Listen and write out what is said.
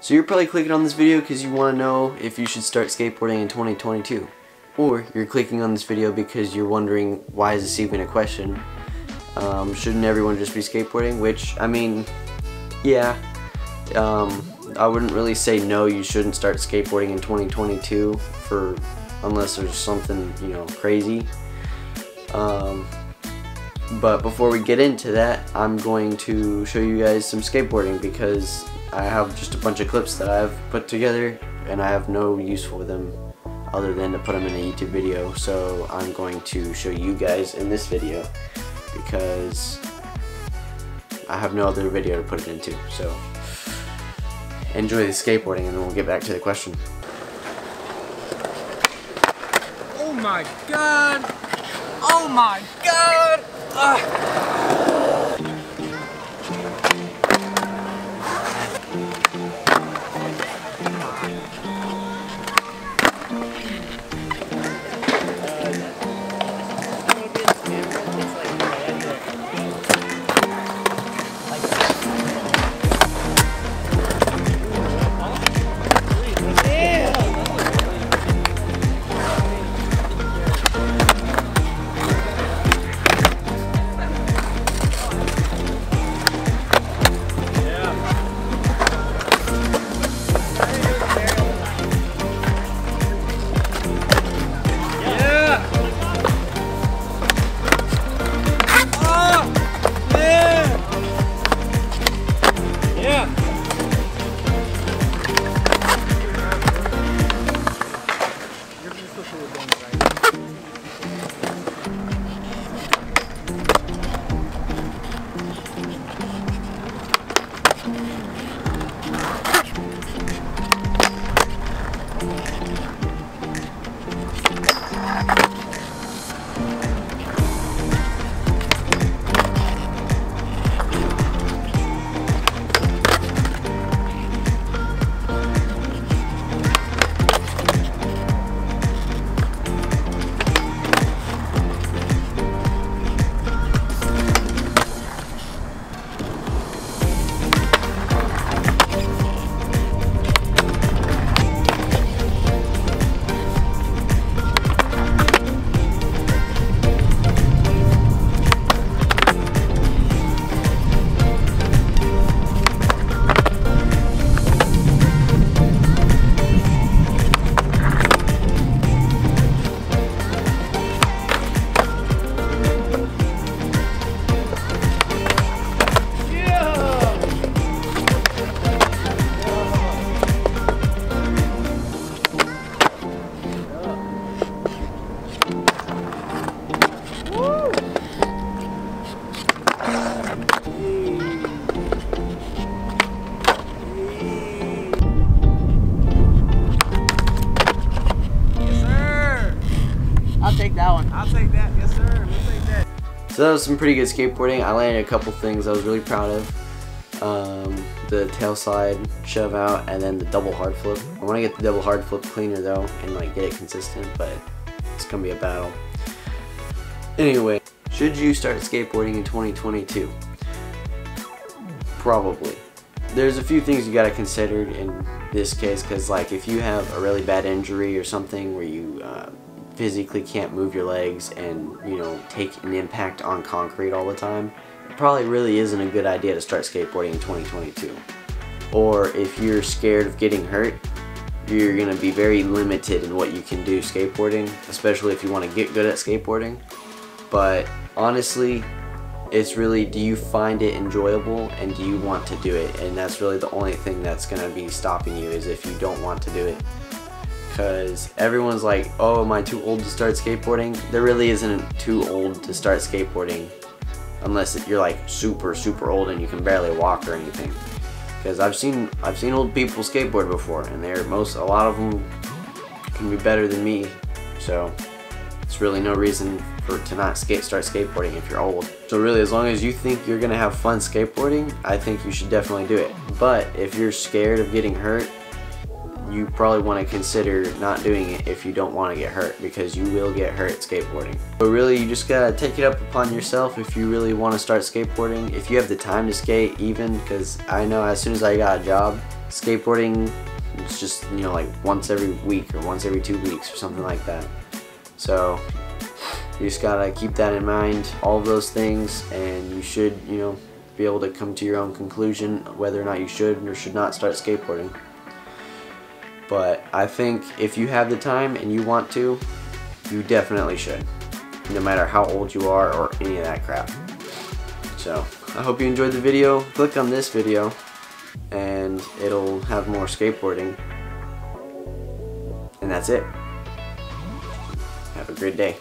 So you're probably clicking on this video because you want to know if you should start skateboarding in 2022. Or you're clicking on this video because you're wondering why is this even a question? Um, shouldn't everyone just be skateboarding? Which, I mean, yeah. Um, I wouldn't really say no, you shouldn't start skateboarding in 2022 for unless there's something, you know, crazy. Um, but before we get into that, I'm going to show you guys some skateboarding because I have just a bunch of clips that I've put together and I have no use for them other than to put them in a YouTube video. So I'm going to show you guys in this video because I have no other video to put it into. So enjoy the skateboarding and then we'll get back to the question. Oh my god! Oh my god! Ugh. Take that one. I'll take that. Yes, sir. We'll take that. So that was some pretty good skateboarding. I landed a couple things I was really proud of. Um, the tail slide, shove out, and then the double hard flip. I want to get the double hard flip cleaner though, and like get it consistent, but it's gonna be a battle. Anyway, should you start skateboarding in 2022? Probably. There's a few things you gotta consider in this case, because like if you have a really bad injury or something where you uh, physically can't move your legs and you know take an impact on concrete all the time, it probably really isn't a good idea to start skateboarding in 2022. Or if you're scared of getting hurt, you're gonna be very limited in what you can do skateboarding, especially if you want to get good at skateboarding. But honestly, it's really do you find it enjoyable and do you want to do it? And that's really the only thing that's gonna be stopping you is if you don't want to do it because everyone's like, oh, am I too old to start skateboarding? There really isn't too old to start skateboarding unless you're like super, super old and you can barely walk or anything. Because I've seen, I've seen old people skateboard before and they're most, a lot of them can be better than me. So it's really no reason for to not skate, start skateboarding if you're old. So really, as long as you think you're gonna have fun skateboarding, I think you should definitely do it. But if you're scared of getting hurt, you probably want to consider not doing it if you don't want to get hurt because you will get hurt skateboarding. But really you just gotta take it up upon yourself if you really want to start skateboarding. If you have the time to skate even because I know as soon as I got a job skateboarding it's just you know like once every week or once every two weeks or something like that so you just gotta keep that in mind all those things and you should you know be able to come to your own conclusion whether or not you should or should not start skateboarding but I think if you have the time and you want to you definitely should no matter how old you are or any of that crap so I hope you enjoyed the video click on this video and it'll have more skateboarding. And that's it. Have a great day.